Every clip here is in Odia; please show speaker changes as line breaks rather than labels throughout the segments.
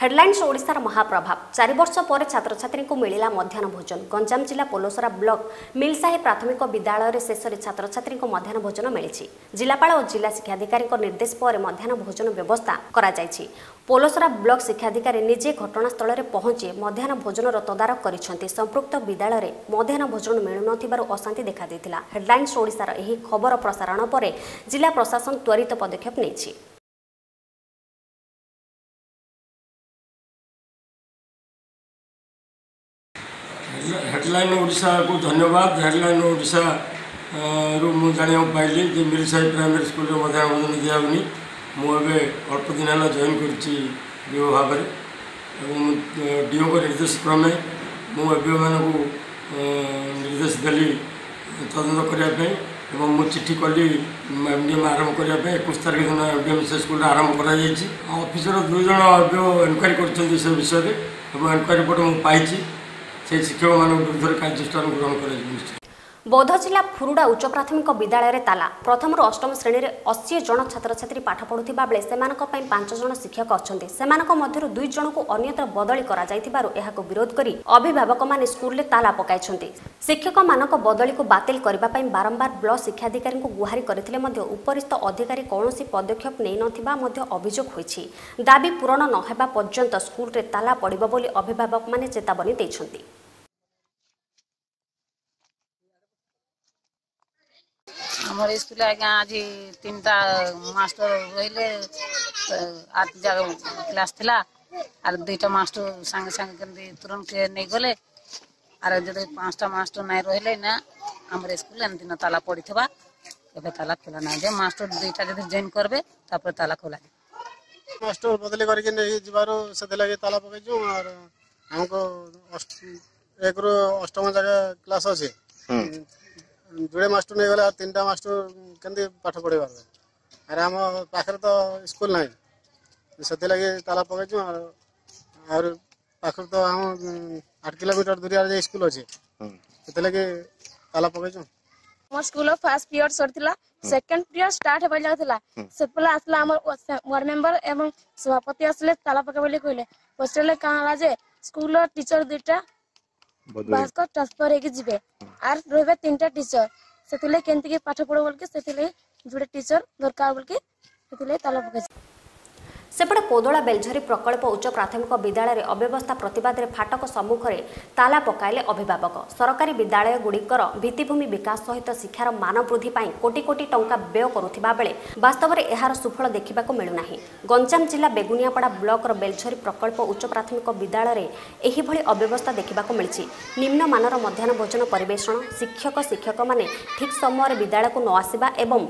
ହେଡଲାଇନ୍ସ ଓଡ଼ିଶାର ମହାପ୍ରଭାବ ଚାରି ବର୍ଷ ପରେ ଛାତ୍ରଛାତ୍ରୀଙ୍କୁ ମିଳିଲା ମଧ୍ୟାହ୍ନ ଭୋଜନ ଗଞ୍ଜାମ ଜିଲ୍ଲା ପୋଲସରା ବ୍ଲକ ମିଲସାହି ପ୍ରାଥମିକ ବିଦ୍ୟାଳୟରେ ଶେଷରେ ଛାତ୍ରଛାତ୍ରୀଙ୍କୁ ମଧ୍ୟାହ୍ନ ଭୋଜନ ମିଳିଛି ଜିଲ୍ଲାପାଳ ଓ ଜିଲ୍ଲା ଶିକ୍ଷାଧିକାରୀଙ୍କ ନିର୍ଦ୍ଦେଶ ପରେ ମଧ୍ୟାହ୍ନ ଭୋଜନ ବ୍ୟବସ୍ଥା କରାଯାଇଛି ପୋଲସରା ବ୍ଲକ ଶିକ୍ଷାଧିକାରୀ ନିଜେ ଘଟଣାସ୍ଥଳରେ ପହଞ୍ଚି ମଧ୍ୟାହ୍ନ ଭୋଜନର ତଦାରଖ କରିଛନ୍ତି ସମ୍ପୃକ୍ତ ବିଦ୍ୟାଳୟରେ ମଧ୍ୟାହ୍ନ ଭୋଜନ ମିଳୁନଥିବାରୁ ଅଶାନ୍ତି ଦେଖାଦେଇଥିଲା ହେଡଲାଇନ୍ସ ଓଡ଼ିଶାର ଏହି ଖବର ପ୍ରସାରଣ ପରେ ଜିଲ୍ଲା ପ୍ରଶାସନ ତ୍ୱରିତ ପଦକ୍ଷେପ ନେଇଛି
ଓଡ଼ିଶାକୁ ଧନ୍ୟବାଦ ହେଡ଼ଲାଇନ୍ ଓଡ଼ିଶା ଅ, ରୁ ମୁଁ ଜାଣିବାକୁ ପାଇଲି ଯେ ମିରିସାହି ପ୍ରାଇମେରୀ ସ୍କୁଲରେ ମଧ୍ୟାହ୍ନ ଭୋଜନ ଦିଆହେଉନି ମୁଁ ଏବେ ଅଳ୍ପ ଦିନ ହେଲା ଜଏନ୍ କରିଛି ଡିଓ ଭାବରେ ଏବଂ ଡିଓଙ୍କ ନିର୍ଦ୍ଦେଶ କ୍ରମେ ମୁଁ ଏବିଓମାନଙ୍କୁ ନିର୍ଦ୍ଦେଶ ଦେଲି ତଦନ୍ତ କରିବା ପାଇଁ ଏବଂ ମୁଁ ଚିଠି କଲି ଏମ୍ ଡି ଏମ୍ ଆରମ୍ଭ କରିବା ପାଇଁ ଏକୋଇଶ ତାରିଖ ଦିନ ଏମ୍ ଡି ଏମ୍ ସେ ସ୍କୁଲରେ ଆରମ୍ଭ କରାଯାଇଛି ଅଫିସର ଦୁଇ ଜଣ ଏବିଓ ଏନକ୍ୱାରି କରିଛନ୍ତି ସେ ବିଷୟରେ ଏବଂ ଏନକ୍ୱାରି ରିପୋର୍ଟ ମୁଁ ପାଇଛି
ବୌଦ୍ଧ ଜିଲ୍ଲା ଫୁରୁଡ଼ା ଉଚ୍ଚ ପ୍ରାଥମିକ ବିଦ୍ୟାଳୟରେ ତାଲା। ପ୍ରଥମରୁ ଅଷ୍ଟମ ଶ୍ରେଣୀରେ ଅଶୀ ଜଣ ଛାତ୍ରଛାତ୍ରୀ ପାଠ ପଢ଼ୁଥିବା ବେଳେ ସେମାନଙ୍କ ପାଇଁ ପାଞ୍ଚ ଜଣ ଶିକ୍ଷକ ଅଛନ୍ତି। ସେମାନଙ୍କ ମଧ୍ୟରୁ ଦୁଇ ଜଣଙ୍କୁ ଅନ୍ୟତ୍ର ବଦଳି କରାଯାଇଥିବାରୁ ଏହାକୁ ବିରୋଧ କରି ଅଭିଭାବକମାନେ ସ୍କୁଲରେ ତାଲା ପକାଇଛନ୍ତି। ଶିକ୍ଷକମାନଙ୍କ ବଦଳିକୁ ବାତିଲ କରିବା ପାଇଁ ବାରମ୍ବାର ବ୍ଲକ ଶିକ୍ଷାଧିକାରୀଙ୍କୁ ଗୁହାରି କରିଥିଲେ ମଧ୍ୟ ଉପରିସ୍ଥ ଅଧିକାରୀ କୌଣସି ପଦକ୍ଷେପ ନେଇନଥିବା ମଧ୍ୟ ଅଭିଯୋଗ ହୋଇଛି। ଦାବି ପୂରଣ ନ ହେବା ପର୍ଯ୍ୟନ୍ତ ସ୍କୁଲରେ ତାଲା ପଡ଼ିବ ବୋଲି ଅଭିଭାବକମାନେ ଚେତାବନୀ ଦେଇଛନ୍ତି।
আমার স্কুলে আজ্ঞা আজ তিনটা মাস্টর রইলে আট জায়গা ক্লাস লা আর দুইটা মাস্টর সাঙ্গে সাঙ্গে কিন্তু তুরন্ত নেই গলে আর যদি পাঁচটা মাস্টর নাই রহলে না আমার স্কুলে এমনি না তালা পড়িথবা। কেবে তালা খোলা না যে মাস্টর দুইটা যদি জয়েন করবে তারপরে তালা
খোলা মাস্টর বদলি করিকি নেই যাবার সেদিলাগি তালা পকাইছু আর আমাকে একরু অষ্টম জায়গা ক্লাস আছে। ଯୋଡ଼େ ମାଷ୍ଟର ନେଇଗଲେ ଆଉ ତିନିଟା ମାଷ୍ଟର କେମିତି ପାଠ ପଢ଼େଇ ଆରେ ଆମ ପାଖରେ ତ ସ୍କୁଲ ନାହିଁ ସେଥିଲାଗି ତାଲା ପକେଇଛୁ ଆହୁରି ପାଖରେ ତ ଆମ ଆଠ କିଲୋମିଟର ଦୂରିଆରେ ଯାଇ ସ୍କୁଲ ଅଛି ସେଥିଲାଗି ତାଲା ପକେଇଛୁ
আমার স্কুল ফার্স্ট ସରିଥିଲା সরিলা সেকেন্ড পিরিয়ড স্টার্ট ଯାଉଥିଲା যাওয়া ଆସିଲା আসলে ୱାର୍ଡ଼ ওয়ার্ড ଏବଂ ସଭାପତି ଆସିଲେ আসলে ପକେଇ ବୋଲି କହିଲେ কইলে হোস্টেলে ହେଲା ଯେ স্কুল টিচর ଦୁଇଟା ଦୁଇଟା ବାସ୍କ ଟ୍ରାନ୍ସଫର ହେଇକି ଯିବେ। ଆର ରହିବେ ତିନିଟା ଟିଚର ସେଥିଲାଗି କେମିତିକି ପାଠ ପଢ ବୋଲିକି ସେଥିଲାଗି ଯୋଡ଼େ ଟିଚର ଦରକାର ବୋଲିକି ସେଥିଲାଗି ତାଲା ପକେଇଛି।
ସେପଟେ କୋଦଳା ବେଲଝରି ପ୍ରକଳ୍ପ ଉଚ୍ଚ ପ୍ରାଥମିକ ବିଦ୍ୟାଳୟରେ ଅବ୍ୟବସ୍ଥା ପ୍ରତିବାଦରେ ଫାଟକ ସମ୍ମୁଖରେ ତାଲା ପକାଇଲେ ଅଭିଭାବକ। ସରକାରୀ ବିଦ୍ୟାଳୟଗୁଡ଼ିକର ଭିତ୍ତିଭୂମି ବିକାଶ ସହିତ ଶିକ୍ଷାର ମାନ ବୃଦ୍ଧି ପାଇଁ କୋଟି କୋଟି ଟଙ୍କା ବ୍ୟୟ କରୁଥିବା ବେଳେ ବାସ୍ତବରେ ଏହାର ସୁଫଳ ଦେଖିବାକୁ ମିଳୁନାହିଁ। ଗଞ୍ଜାମ ଜିଲ୍ଲା ବେଗୁନିଆପଡ଼ା ବ୍ଲକର ବେଲଝରି ପ୍ରକଳ୍ପ ଉଚ୍ଚ ପ୍ରାଥମିକ ବିଦ୍ୟାଳୟରେ ଏହିଭଳି ଅବ୍ୟବସ୍ଥା ଦେଖିବାକୁ ମିଳିଛି। ନିମ୍ନମାନର ମଧ୍ୟାହ୍ନ ଭୋଜନ ପରିବେଷଣ ଶିକ୍ଷକ ଶିକ୍ଷକମାନେ ଠିକ୍ ସମୟରେ ବିଦ୍ୟାଳୟକୁ ନ ଆସିବା ଏବଂ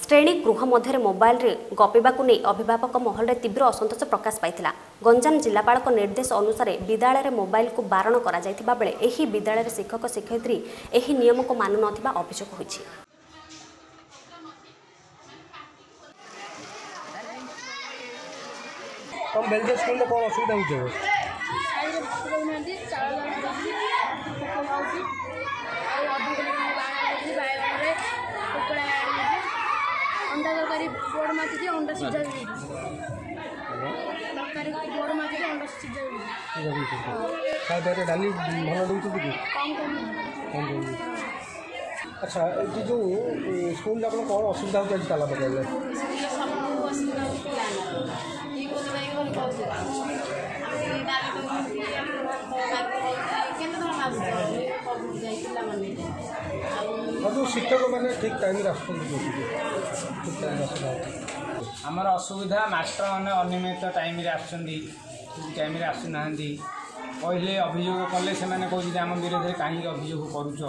ଶ୍ରେଣୀ ଗୃହ ମଧ୍ୟରେ ମୋବାଇଲରେ ଗପିବାକୁ ନେଇ ଅଭିଭାବକ ମହଲରେ ତୀବ୍ର ଅସନ୍ତୋଷ ପ୍ରକାଶ ପାଇଥିଲା। ଗଞ୍ଜାମ ଜିଲ୍ଲାପାଳଙ୍କ ନିର୍ଦ୍ଦେଶ ଅନୁସାରେ ବିଦ୍ୟାଳୟରେ ମୋବାଇଲକୁ ବାରଣ କରାଯାଇଥିବା ବେଳେ ଏହି ବିଦ୍ୟାଳୟରେ ଶିକ୍ଷକ ଶିକ୍ଷୟିତ୍ରୀ ଏହି ନିୟମକୁ ମାନୁନଥିବା ଅଭିଯୋଗ ହୋଇଛି।
ତମ ବେଲଜର ସ୍କୁଲରେ କ'ଣ ଅସୁବିଧା ହେଉଛି
ଅଣ୍ଡା ତରକାରୀ ବୋର୍ଡ଼ ମାଚିଛି ଅଣ୍ଡା ସିଝା ବି ତରକାରୀ ବୋର୍ଡ଼ ମାଚିଛି ଅଣ୍ଡା ସିଝା ବି
ଖାଇବାରେ ଡାଲି ଭଲ ଦେଉଛନ୍ତି କି
କମ୍ କମ୍
କଣ ଦେଉଛନ୍ତି ଆଚ୍ଛା ଏଠି ଯେଉଁ ସ୍କୁଲରେ ଆପଣ କ'ଣ ଅସୁବିଧା ହେଉଛି ଆଜି ତାଲା ପକାଇଲେ
ସବୁ ଅସୁବିଧା ହେଉଛି ଇଏ କହୁଛି ଯାଇକି ଘରେ କହୁଛି ଡାଲି ଦଉଛନ୍ତି କେତେ ଟଙ୍କା ମାଗୁଛି କବୁ ଯାଇ ପିଲାମାନେ ଆଉ
ଆଉ ଯେଉଁ ଶିକ୍ଷକମାନେ ଠିକ୍ ଟାଇମ୍ରେ ଆସୁଛନ୍ତି ଯେଉଁଠିକି ଠିକ୍ ଟାଇମ୍ରେ ଆସୁନାହାନ୍ତି
ଆମର ଅସୁବିଧା ମାଷ୍ଟରମାନେ ଅନିୟମିତ ଟାଇମ୍ରେ ଆସୁଛନ୍ତି ଠିକ୍ ଟାଇମ୍ରେ ଆସୁନାହାନ୍ତି କହିଲେ ଅଭିଯୋଗ କଲେ ସେମାନେ କହୁଛନ୍ତି ଆମ ବିରୋଧରେ କାହିଁକି ଅଭିଯୋଗ କରୁଛ?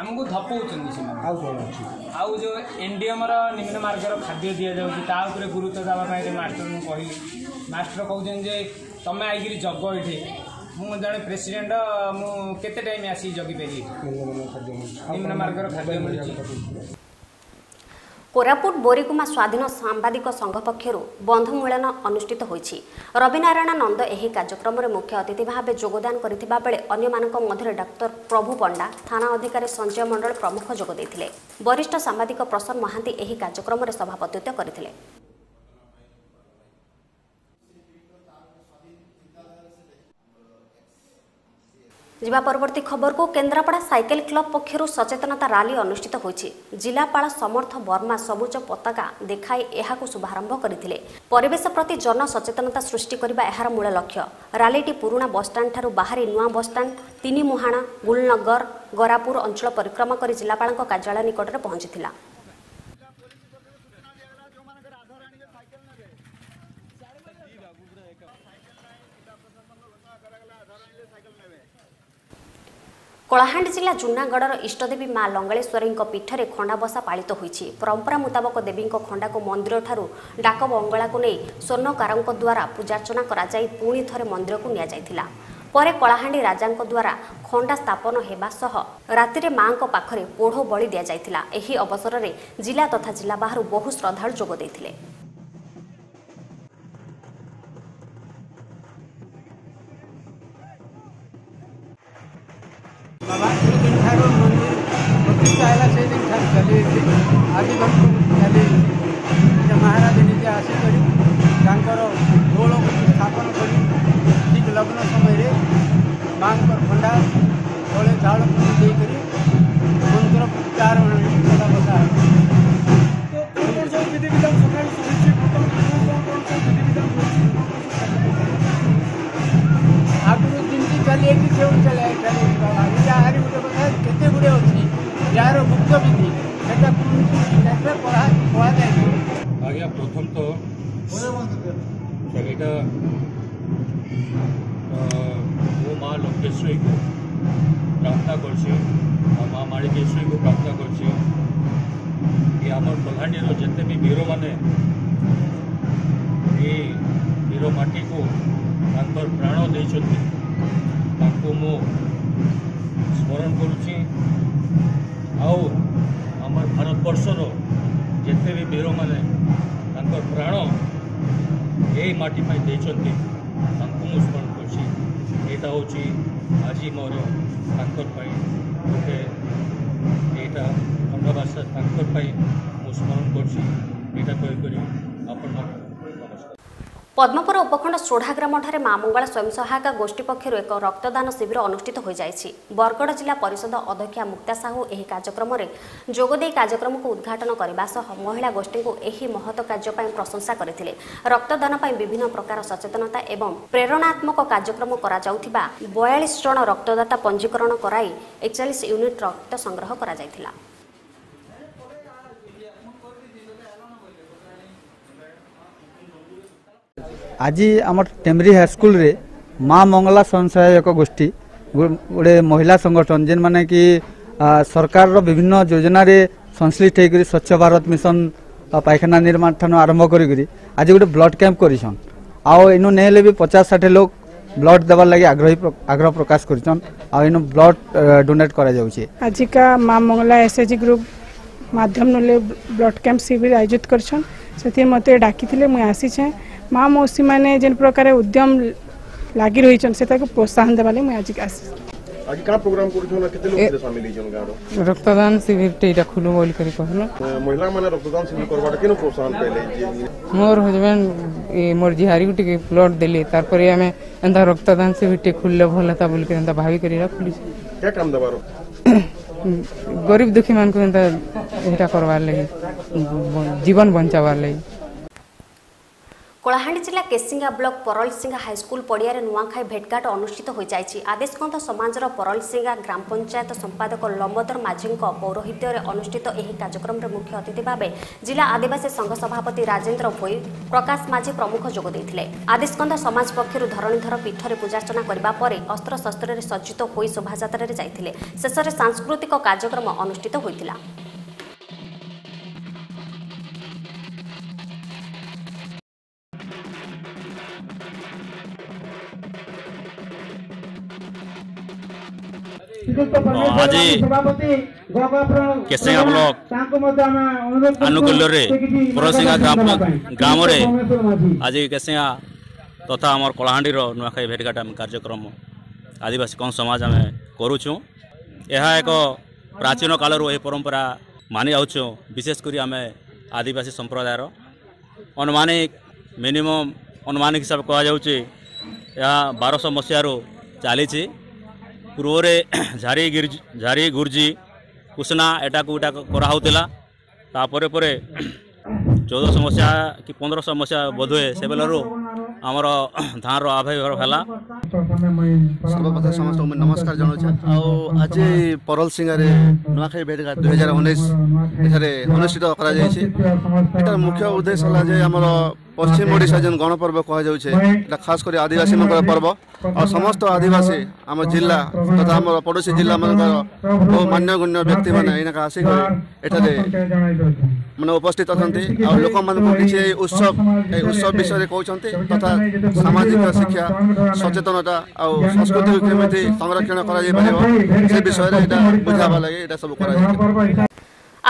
ଆମକୁ ଧପଉଛନ୍ତି ସେମାନେ।
ଆଉ କ'ଣ ଅଛି?
ଆଉ ଯେଉଁ ଏନ୍ଡିଏମ୍ର ନିମ୍ନ ମାର୍ଗର ଖାଦ୍ୟ ଦିଆଯାଉଛି ତା ଉପରେ ଗୁରୁତ୍ୱ ଦେବା ପାଇଁ ମାଷ୍ଟରଙ୍କୁ କହିଲି ମାଷ୍ଟର କହୁଛନ୍ତି ଯେ ତମେ ଆଇକିରି ଜଗ ଏଠି। ମୁଁ ଜଣେ ପ୍ରେସିଡେଣ୍ଟ ମୁଁ କେତେ ଟାଇମ୍ ଆସିକି ଜଗିପାରିବି ନିମ୍ନ ମାର୍ଗର ଖାଦ୍ୟ ମିଳୁଛି।
କୋରାପୁଟ ବୋରିଗୁମା ସ୍ୱାଧୀନ ସାମ୍ବାଦିକ ସଂଘ ପକ୍ଷରୁ ବନ୍ଧୁ ମିଳନ ଅନୁଷ୍ଠିତ ହୋଇଛି। ରବିନାରାୟଣ ନନ୍ଦ ଏହି କାର୍ଯ୍ୟକ୍ରମରେ ମୁଖ୍ୟ ଅତିଥି ଭାବେ ଯୋଗଦାନ କରିଥିବା ବେଳେ ଅନ୍ୟମାନଙ୍କ ମଧ୍ୟରେ ଡାକ୍ତର ପ୍ରଭୁ ପଣ୍ଡା ଥାନା ଅଧିକାରୀ ସଞ୍ଜୟ ମଣ୍ଡଳ ପ୍ରମୁଖ ଯୋଗ ଦେଇଥିଲେ। ବରିଷ୍ଠ ସାମ୍ବାଦିକ ପ୍ରସନ୍ନ ମହାନ୍ତି ଏହି କାର୍ଯ୍ୟକ୍ରମରେ ସଭାପତିତ୍ୱ କରିଥିଲେ। ଯିବା ପରବର୍ତ୍ତୀ ଖବରକୁ କେନ୍ଦ୍ରାପଡ଼ା ସାଇକେଲ କ୍ଲବ ପକ୍ଷରୁ ସଚେତନତା ରାଲି ଅନୁଷ୍ଠିତ ହୋଇଛି। ଜିଲ୍ଲାପାଳ ସମର୍ଥ ବର୍ମା ସବୁଜ ପତାକା ଦେଖାଇ ଏହାକୁ ଶୁଭାରମ୍ଭ କରିଥିଲେ। ପରିବେଶ ପ୍ରତି ଜନସଚେତନତା ସୃଷ୍ଟି କରିବା ଏହାର ମୂଳ ଲକ୍ଷ୍ୟ। ରାଲିଟି ପୁରୁଣା ବସ୍ଷ୍ଟାଣ୍ଡଠାରୁ ବାହାରି ନୂଆ ବସ୍ଷ୍ଟାଣ୍ଡ ତିନିମୁହାଣା ଗୁଲନଗର ଗରାପୁର ଅଞ୍ଚଳ ପରିକ୍ରମା କରି ଜିଲ୍ଲାପାଳଙ୍କ କାର୍ଯ୍ୟାଳୟ ନିକଟରେ ପହଞ୍ଚିଥିଲା। କଳାହାଣ୍ଡି ଜିଲ୍ଲା ଜୁନାଗଡ଼ର ଇଷ୍ଟଦେବୀ ମା ଲଙ୍ଗଳେଶ୍ୱରୀଙ୍କ ପୀଠରେ ଖଣ୍ଡାବସା ପାଳିତ ହୋଇଛି। ପରମ୍ପରା ମୁତାବକ ଦେବୀଙ୍କ ଖଣ୍ଡାକୁ ମନ୍ଦିରଠାରୁ ଡାକ ବଙ୍ଗଳାକୁ ନେଇ ସ୍ୱର୍ଣ୍ଣକାରଙ୍କ ଦ୍ୱାରା ପୂଜାର୍ଚ୍ଚନା କରାଯାଇ ପୁଣି ଥରେ ମନ୍ଦିରକୁ ନିଆଯାଇଥିଲା। ପରେ କଳାହାଣ୍ଡି ରାଜାଙ୍କ ଦ୍ୱାରା ଖଣ୍ଡା ସ୍ଥାପନ ହେବା ସହ ରାତିରେ ମାଙ୍କ ପାଖରେ ପୋଢ଼ ବଳି ଦିଆଯାଇଥିଲା। ଏହି ଅବସରରେ ଜିଲ୍ଲା ତଥା ଜିଲ୍ଲା ବାହାରୁ ବହୁ ଶ୍ରଦ୍ଧାଳୁ ଯୋଗ ଦେଇଥିଲେ।
ବାବା ଯୋଉଦିନ ଠାରୁ ମନ୍ଦିର ପ୍ରତିଷ୍ଠା ହେଲା ସେଇଦିନ ଠାରୁ ଚାଲିଛି ଆଜି ପର୍ଯ୍ୟନ୍ତ ଚାଲିଛି ଯେ ମହାରାଜ ନିଜେ ଆସିକରି ତାଙ୍କର ଦୋଳକୁ ସ୍ଥାପନ କରି ଠିକ୍ ଲଗ୍ନ ସମୟରେ ମାଙ୍କର ଖଣ୍ଡା ତଳେ ଚାଉଳ ପୁଣି ଦେଇକରି ମନ୍ଦିର ଚାର ଖଣ୍ଡା ବସା ଆଗରୁ ଯେମିତି ଚାଲି ଏଠି ସେଉଠି ଚାଲି ଚାଲି প্রথম তো জায়গাটা वो माँ लंकेश्वरी को प्रार्थना করছি মা মারিকেশ্বরীকে প্রার্থনা করছি કે
আমার বলানির যেতে বি বীর মানে এই বীর মাটিকে তাঁর প্রাণ দিয়েছেন তাঁকু মু স্মরণ করুছি আও আমার ভারতবর্ষর যেতে বি বীর মানে ତାଙ୍କର ପ୍ରାଣ ଏଇ ମାଟି ପାଇଁ ଦେଇଛନ୍ତି। ତାଙ୍କୁ ମୁଁ ସ୍ମରଣ କରୁଛି। ଏଇଟା ହେଉଛି ଆଜି ମୋର ତାଙ୍କର ପାଇଁ ଗୋଟେ ଏଇଟା ଖଣ୍ଡବାସ ତାଙ୍କର ପାଇଁ ମୁଁ ସ୍ମରଣ କରୁଛି। ଏଇଟା କହିକରି ଆପଣମାନଙ୍କୁ ନମସ୍କାର
ପଦ୍ମପୁର ଉପଖଣ୍ଡ ସୋଢ଼ା ଗ୍ରାମଠାରେ ମା ମଙ୍ଗଳା ସ୍ୱୟଂ ସହାୟକ ଗୋଷ୍ଠୀ ପକ୍ଷରୁ ଏକ ରକ୍ତଦାନ ଶିବିର ଅନୁଷ୍ଠିତ ହୋଇଯାଇଛି। ବରଗଡ଼ ଜିଲ୍ଲା ପରିଷଦ ଅଧ୍ୟକ୍ଷା ମୁକ୍ତା ସାହୁ ଏହି କାର୍ଯ୍ୟକ୍ରମରେ ଯୋଗଦେଇ କାର୍ଯ୍ୟକ୍ରମକୁ ଉଦ୍ଘାଟନ କରିବା ସହ ମହିଳା ଗୋଷ୍ଠୀଙ୍କୁ ଏହି ମହତ କାର୍ଯ୍ୟ ପାଇଁ ପ୍ରଶଂସା କରିଥିଲେ। ରକ୍ତଦାନ ପାଇଁ ବିଭିନ୍ନ ପ୍ରକାର ସଚେତନତା ଏବଂ ପ୍ରେରଣାତ୍ମକ କାର୍ଯ୍ୟକ୍ରମ କରାଯାଉଥିବା ବୟାଳିଶ ଜଣ ରକ୍ତଦାତା ପଞ୍ଜୀକରଣ କରାଇ ଏକଚାଳିଶ ୟୁନିଟ୍ ରକ୍ତ ସଂଗ୍ରହ କରାଯାଇଥିଲା।
আজি আমার টেমরি হাইস্কুলরে মা মঙ্গলা স্বয়ংসহায়ক গোষ্ঠী গোটে মহিলা সংগঠন যে মানে কি সরকার বিভিন্ন যোজনার সংশ্লিষ্ট হয়ে স্বচ্ছ ভারত মিশন পায়খানা নির্মাণ ঠান আরম্ভ করি আজ গোটে ব্লড ক্যাম্প করছেন আনু নেলে বি পচাশ ষাঠি লোক ব্লড দেবার লাগে আগ্রহী আগ্রহ প্রকাশ করছেন আনু ব্লড ডোনেট করা যাচ্ছে
আজিকা মা মঙ্গলা এসএচজি গ্রুপ মাধ্যম নলে ব্লড ক্যাম্প শিবির আয়োজিত করছেন সেটি মতো ডাকি আসিছে ମା ମୌସୀମାନେ ଯେନ୍ ପ୍ରକାର ଉଦ୍ୟମ ଲାଗି ରହିଛନ୍ ସେଟାକୁ ପ୍ରୋତ୍ସାହନ ଦେବା ଲାଗି ମୁଇଁ ଆଜି ଆସିଛି
ରକ୍ତଦାନ ଶିବିରଟେ ଏଇଟା ଖୋଲୁ
ବୋଲି କରି କହିଲୁ।
ମୋର ହଜବେଣ୍ଡ ମୋର ଝିଆରୀକୁ ଟିକେ ବ୍ଲଡ୍ ଦେଲେ ତାପରେ ଆମେ ଏନ୍ତା ରକ୍ତଦାନ ଶିବିରଟେ ଖୋଲିଲେ ଭଲ ହେତା ବୋଲିକରି ଏନ୍ତା ଭାବି କରି ଏଇଟା ଖୋଲିଛୁ। ଗରିବ ଦୁଃଖୀ ମାନଙ୍କୁ ଏନ୍ତା ଏଇଟା କରବାର୍ ଲାଗି ଜୀବନ ବଞ୍ଚାବାର୍ ଲାଗି।
କଳାହାଣ୍ଡି ଜିଲ୍ଲା କେସିଙ୍ଗା ବ୍ଲକ ପରଳସିଙ୍ଗା ହାଇସ୍କୁଲ ପଡ଼ିଆରେ ନୂଆଖାଇ ଭେଟଘାଟ ଅନୁଷ୍ଠିତ ହୋଇଯାଇଛି। ଆଦେଶକନ୍ଧ ସମାଜର ପରଳସିଙ୍ଗା ଗ୍ରାମ ପଞ୍ଚାୟତ ସମ୍ପାଦକ ଲମ୍ବୋଦର ମାଝୀଙ୍କ ପୌରୋହିତ୍ୟରେ ଅନୁଷ୍ଠିତ ଏହି କାର୍ଯ୍ୟକ୍ରମରେ ମୁଖ୍ୟ ଅତିଥି ଭାବେ ଜିଲ୍ଲା ଆଦିବାସୀ ସଂଘ ସଭାପତି ରାଜେନ୍ଦ୍ର ଭୋଇ ପ୍ରକାଶ ମାଝୀ ପ୍ରମୁଖ ଯୋଗ ଦେଇଥିଲେ। ଆଦେଶକନ୍ଧ ସମାଜ ପକ୍ଷରୁ ଧରଣୀଧର ପୀଠରେ ପୂଜାର୍ଚ୍ଚନା କରିବା ପରେ ଅସ୍ତ୍ରଶସ୍ତ୍ରରେ ସଜ୍ଜିତ ହୋଇ ଶୋଭାଯାତ୍ରାରେ ଯାଇଥିଲେ। ଶେଷରେ ସାଂସ୍କୃତିକ କାର୍ଯ୍ୟକ୍ରମ ଅନୁଷ୍ଠିତ ହୋଇଥିଲା।
ଆଜି କେସିଙ୍ଗା ବ୍ଲକ ଆନୁକୂଲ୍ୟରେ ପରସିଙ୍ଗା ଗ୍ରାମ ଗ୍ରାମରେ ଆଜି କେସିଙ୍ଗା ତଥା ଆମର କଳାହାଣ୍ଡିର ନୂଆଖାଇ ଭେଟଘାଟ ଆମେ କାର୍ଯ୍ୟକ୍ରମ ଆଦିବାସୀ କଣ ସମାଜ ଆମେ କରୁଛୁ ଏହା ଏକ ପ୍ରାଚୀନ କାଳରୁ ଏହି ପରମ୍ପରା ମାନି ଯାଉଛୁ ବିଶେଷ କରି ଆମେ ଆଦିବାସୀ ସମ୍ପ୍ରଦାୟର ଅନୁମାନିକ ମିନିମମ୍ ଅନୁମାନିକ ହିସାବରେ କୁହାଯାଉଛି ଏହା ବାରଶହ ମସିହାରୁ ଚାଲିଛି ପୂର୍ବରେ ଝାରି ଗିର୍ଜି ଝାରି ଗୁର୍ଜି କୁସନା ଏଟାକୁ ଏଟା କରାହେଉଥିଲା। ତାପରେ ପରେ ଚଉଦଶହ ମସିହା କି ପନ୍ଦରଶହ ମସିହା ବୋଧହୁଏ ସେବେଳରୁ ଆମର ଧାନର ଆବିର୍ଭାବ ହେଲା।
ସର୍ବପ୍ରଥମେ ସମସ୍ତଙ୍କୁ ମୁଁ ନମସ୍କାର ଜଣାଉଛେ। ଆଉ ଆଜି ପରଲସିଂହାରେ ନୂଆଖାଇ ଭେଟଘାଟ ଦୁଇ ହଜାର ଉଣେଇଶ ଏଠାରେ ଅନୁଷ୍ଠିତ କରାଯାଇଛି। ଏଟାର ମୁଖ୍ୟ ଉଦ୍ଦେଶ୍ୟ ହେଲା ଯେ ଆମର ପଶ୍ଚିମ ଓଡ଼ିଶା ଯେନ୍ ଗଣପର୍ବ କୁହାଯାଉଛେ ଏଟା ଖାସ କରି ଆଦିବାସୀମାନଙ୍କର ପର୍ବ। ଆଉ ସମସ୍ତ ଆଦିବାସୀ ଆମ ଜିଲ୍ଲା ତଥା ଆମର ପଡ଼ୋଶୀ ଜିଲ୍ଲାମାନଙ୍କର ବହୁ ମାନ୍ୟଗଣ୍ୟ ବ୍ୟକ୍ତିମାନେ ଏଇନାକା ଆସିକରି ଏଠାରେ ମାନେ ଉପସ୍ଥିତ ଅଛନ୍ତି ଆଉ ଲୋକମାନଙ୍କୁ କିଛି ଏଇ ଉତ୍ସବ ଏଇ ଉତ୍ସବ ବିଷୟରେ କହୁଛନ୍ତି ତଥା ସାମାଜିକ ଶିକ୍ଷା ସଚେତନତା ଆଉ ସଂସ୍କୃତିକୁ କେମିତି ସଂରକ୍ଷଣ କରାଯାଇପାରିବ ସେ ବିଷୟରେ ଏଇଟା ବୁଝାବା ଲାଗି ଏଇଟା ସବୁ କରାଯାଇଛି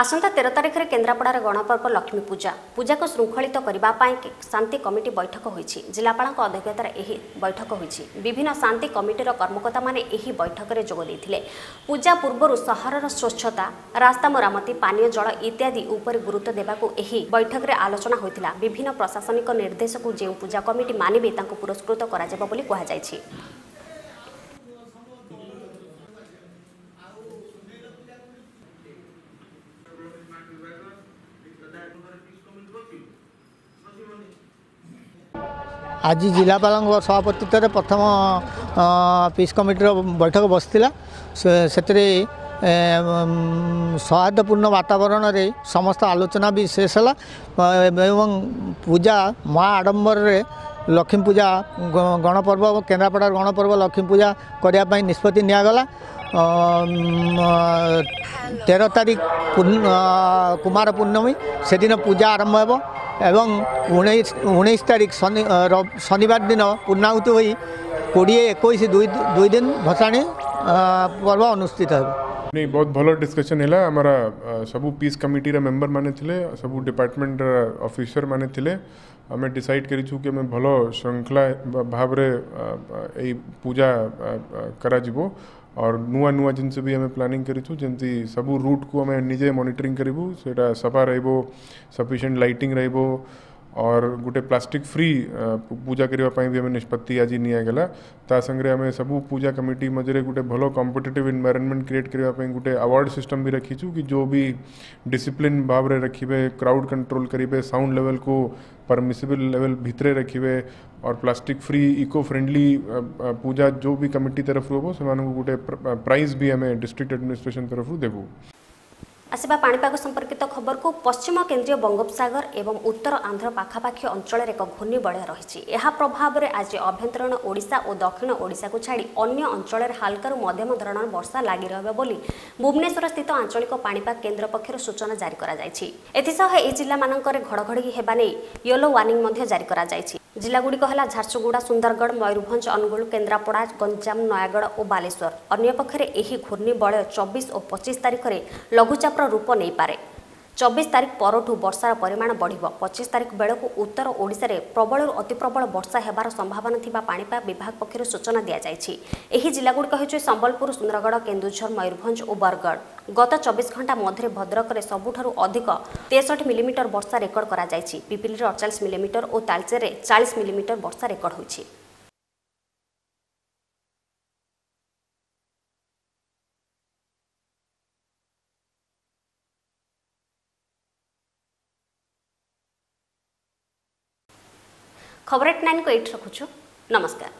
ଆସନ୍ତା ତେର ତାରିଖରେ କେନ୍ଦ୍ରାପଡ଼ାରେ ଗଣପର୍ବ ଲକ୍ଷ୍ମୀ ପୂଜା। ପୂଜାକୁ ଶୃଙ୍ଖଳିତ କରିବା ପାଇଁ ଶାନ୍ତି କମିଟି ବୈଠକ ହୋଇଛି। ଜିଲ୍ଲାପାଳଙ୍କ ଅଧ୍ୟକ୍ଷତାରେ ଏହି ବୈଠକ ହୋଇଛି। ବିଭିନ୍ନ ଶାନ୍ତି କମିଟିର କର୍ମକର୍ତ୍ତାମାନେ ଏହି ବୈଠକରେ ଯୋଗ ଦେଇଥିଲେ। ପୂଜା ପୂର୍ବରୁ ସହରର ସ୍ୱଚ୍ଛତା ରାସ୍ତା ମରାମତି ପାନୀୟ ଜଳ ଇତ୍ୟାଦି ଉପରେ ଗୁରୁତ୍ୱ ଦେବାକୁ ଏହି ବୈଠକରେ ଆଲୋଚନା ହୋଇଥିଲା। ବିଭିନ୍ନ ପ୍ରଶାସନିକ ନିର୍ଦ୍ଦେଶକୁ ଯେଉଁ ପୂଜା କମିଟି ମାନିବେ ତାଙ୍କୁ ପୁରସ୍କୃତ କରାଯିବ ବୋଲି କୁହାଯାଇଛି।
ଆଜି ଜିଲ୍ଲାପାଳଙ୍କ ସଭାପତିତ୍ୱରେ ପ୍ରଥମ ପିସ୍ କମିଟିର ବୈଠକ ବସିଥିଲା। ସେଥିରେ ସୌହାର୍ଦ୍ଦ୍ୟପୂର୍ଣ୍ଣ ବାତାବରଣରେ ସମସ୍ତ ଆଲୋଚନା ବି ଶେଷ ହେଲା। ଏବଂ ପୂଜା ମହା ଆଡ଼ମ୍ବରରେ ଲକ୍ଷ୍ମୀ ପୂଜା ଗଣପର୍ବ କେନ୍ଦ୍ରାପଡ଼ାର ଗଣପର୍ବ ଲକ୍ଷ୍ମୀ ପୂଜା କରିବା ପାଇଁ ନିଷ୍ପତ୍ତି ନିଆଗଲା। ତେର ତାରିଖ କୁମାର ପୂର୍ଣ୍ଣମୀ ସେଦିନ ପୂଜା ଆରମ୍ଭ ହେବ। उन्नीस तारीख शनिवार दिन पूर्णाहुति हो कोड़े एक दुई दिन भसाणी पर्व अनुषित हो
नहीं बहुत भल डिस्कसन है आम सब पीस कमिटी मेंबर मैंने सब डिपार्टमेंट अफिसर मैंने आम डिसाइड कर भल श्रृंखला भाव में यूजा कर और ନୂଆ ନୂଆ ଜିନିଷ ବି ଆମେ ପ୍ଲାନିଂ କରିଛୁ ଯେମିତି ସବୁ ରୁଟ୍କୁ ଆମେ ନିଜେ ମନିଟରିଂ କରିବୁ ସେଇଟା ସଫା ରହିବ ସଫିସିଏଣ୍ଟ ଲାଇଟିଂ ରହିବ और गोटे प्लास्टिक फ्री पूजा करने भी आम निष्पत्ति आज निगला ता संगे आम सब पूजा कमिटी मझे गोटे भल कम्पिटेटिव इनवायरनमेंट क्रिएट करने गोटे अवार्ड सिस्टम भी रखीचु कि जो भी डिसिप्लिन भाव में रखिए क्राउड कंट्रोल करेंगे साउंड लेवल को परमिसिबल लेवल भितरे रखिए और plastic free eco friendly puja जो भी कमिटी तरफ़ हम से गोटे प्राइज भी आम डिस्ट्रिक्ट एडमिनिस्ट्रेशन तरफ़ देवु
ଆସିବା ପାଣିପାଗ ସମ୍ପର୍କିତ ଖବରକୁ ପଶ୍ଚିମ କେନ୍ଦ୍ରୀୟ ବଙ୍ଗୋପସାଗର ଏବଂ ଉତ୍ତର ଆନ୍ଧ୍ର ପାଖାପାଖି ଅଞ୍ଚଳରେ ଏକ ଘୂର୍ଣ୍ଣିବଳୟ ରହିଛି। ଏହା ପ୍ରଭାବରେ ଆଜି ଅଭ୍ୟନ୍ତରୀଣ ଓଡ଼ିଶା ଓ ଦକ୍ଷିଣ ଓଡ଼ିଶାକୁ ଛାଡ଼ି ଅନ୍ୟ ଅଞ୍ଚଳରେ ହାଲକାରୁ ମଧ୍ୟମ ଧରଣର ବର୍ଷା ଲାଗି ରହିବ ବୋଲି ଭୁବନେଶ୍ୱର ସ୍ଥିତ ଆଞ୍ଚଳିକ ପାଣିପାଗ କେନ୍ଦ୍ର ପକ୍ଷରୁ ସୂଚନା ଜାରି କରାଯାଇଛି। ଏଥିସହ ଏହି ଜିଲ୍ଲାମାନଙ୍କରେ ଘଡ଼ଘଡ଼ି ହେବା ନେଇ ୟେଲୋ ୱାର୍ଣ୍ଣିଂ ମଧ୍ୟ ଜାରି କରାଯାଇଛି। ଜିଲ୍ଲାଗୁଡ଼ିକ ହେଲା ଝାରସୁଗୁଡ଼ା ସୁନ୍ଦରଗଡ଼ ମୟୂରଭଞ୍ଜ ଅନୁଗୁଳ କେନ୍ଦ୍ରାପଡ଼ା ଗଞ୍ଜାମ ନୟାଗଡ଼ ଓ ବାଲେଶ୍ୱର। ଅନ୍ୟପକ୍ଷରେ ଏହି ଘୂର୍ଣ୍ଣିବଳୟ ଚବିଶ ଓ ପଚିଶ ତାରିଖରେ ଲଘୁଚାପର ରୂପ ନେଇପାରେ। ଚବିଶ ତାରିଖ ପରଠୁ ବର୍ଷାର ପରିମାଣ ବଢ଼ିବ। ପଚିଶ ତାରିଖ ବେଳକୁ ଉତ୍ତର ଓଡ଼ିଶାରେ ପ୍ରବଳରୁ ଅତି ପ୍ରବଳ ବର୍ଷା ହେବାର ସମ୍ଭାବନା ଥିବା ପାଣିପାଗ ବିଭାଗ ପକ୍ଷରୁ ସୂଚନା ଦିଆଯାଇଛି। ଏହି ଜିଲ୍ଲାଗୁଡ଼ିକ ହେଉଛି ସମ୍ବଲପୁର ସୁନ୍ଦରଗଡ଼ କେନ୍ଦୁଝର ମୟୂରଭଞ୍ଜ ଓ ବରଗଡ଼। ଗତ ଚବିଶ ଘଣ୍ଟା ମଧ୍ୟରେ ଭଦ୍ରକରେ ସବୁଠାରୁ ଅଧିକ ତେଷଠି ମିଲିମିଟର ବର୍ଷା ରେକର୍ଡ କରାଯାଇଛି। ପିପିଲିରେ ଅଡ଼ଚାଳିଶ ମିଲିମିଟର ଓ ତାଳଚେରରେ ଚାଳିଶ ମିଲିମିଟର ବର୍ଷା ରେକର୍ଡ ହୋଇଛି। खबर एट नाइनको एट राखुछु नमस्कार।